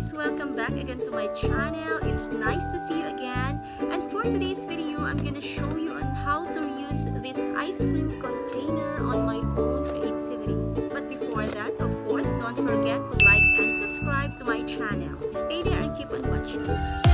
guys! Welcome back again to my channel. It's nice to see you again. And for today's video, I'm gonna show you on how to use this ice cream container on my own creativity. But before that, of course, don't forget to like and subscribe to my channel. Stay there and keep on watching.